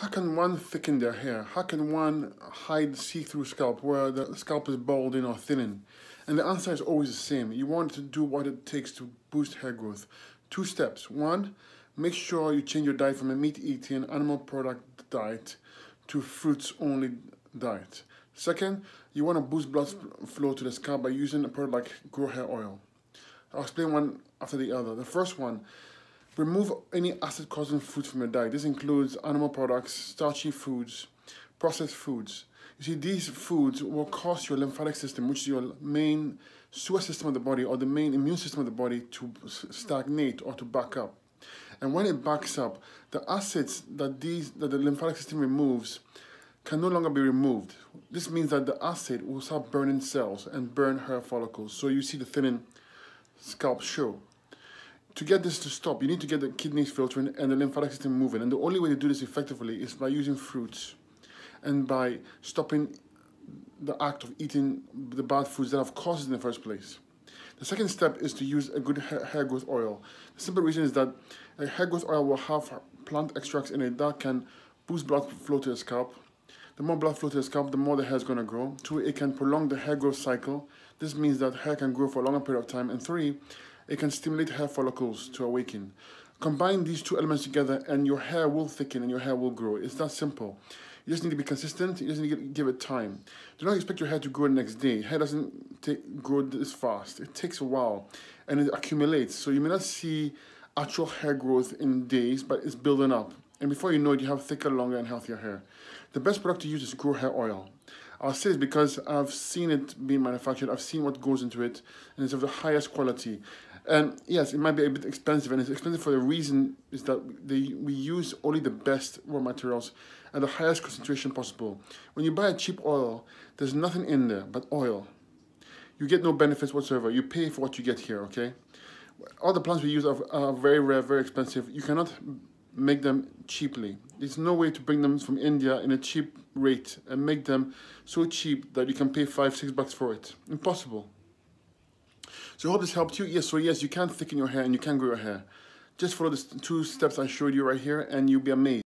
How can one thicken their hair? How can one hide see-through scalp where the scalp is balding or thinning? And the answer is always the same. You want to do what it takes to boost hair growth. Two steps. One, make sure you change your diet from a meat-eating, animal product diet to fruits-only diet. Second, you want to boost blood flow to the scalp by using a product like Grow Hair Oil. I'll explain one after the other. The first one, Remove any acid-causing foods from your diet. This includes animal products, starchy foods, processed foods. You see, these foods will cause your lymphatic system, which is your main sewer system of the body or the main immune system of the body, to stagnate or to back up. And when it backs up, the acids that these that the lymphatic system removes can no longer be removed. This means that the acid will start burning cells and burn hair follicles. So you see the thinning scalp show to get this to stop, you need to get the kidneys filtering and the lymphatic system moving. And the only way to do this effectively is by using fruits and by stopping the act of eating the bad foods that have caused it in the first place. The second step is to use a good hair growth oil. The simple reason is that a hair growth oil will have plant extracts in it that can boost blood flow to the scalp. The more blood flow to the scalp, the more the hair is going to grow. Two, it can prolong the hair growth cycle. This means that hair can grow for a longer period of time. And three, it can stimulate hair follicles to awaken. Combine these two elements together and your hair will thicken and your hair will grow. It's that simple. You just need to be consistent. You just need to give it time. Do not expect your hair to grow the next day. Hair doesn't take, grow this fast. It takes a while and it accumulates. So you may not see actual hair growth in days, but it's building up. And before you know it, you have thicker, longer, and healthier hair. The best product to use is Grow Hair Oil. I'll say this because I've seen it being manufactured. I've seen what goes into it, and it's of the highest quality. And yes, it might be a bit expensive, and it's expensive for the reason is that they, we use only the best raw materials at the highest concentration possible. When you buy a cheap oil, there's nothing in there but oil. You get no benefits whatsoever. You pay for what you get here, okay? All the plants we use are, are very rare, very expensive. You cannot make them cheaply. There's no way to bring them from India in a cheap rate and make them so cheap that you can pay five, six bucks for it. Impossible. So I hope this helped you. Yes, so yes, you can thicken your hair and you can grow your hair. Just follow the two steps I showed you right here and you'll be amazed.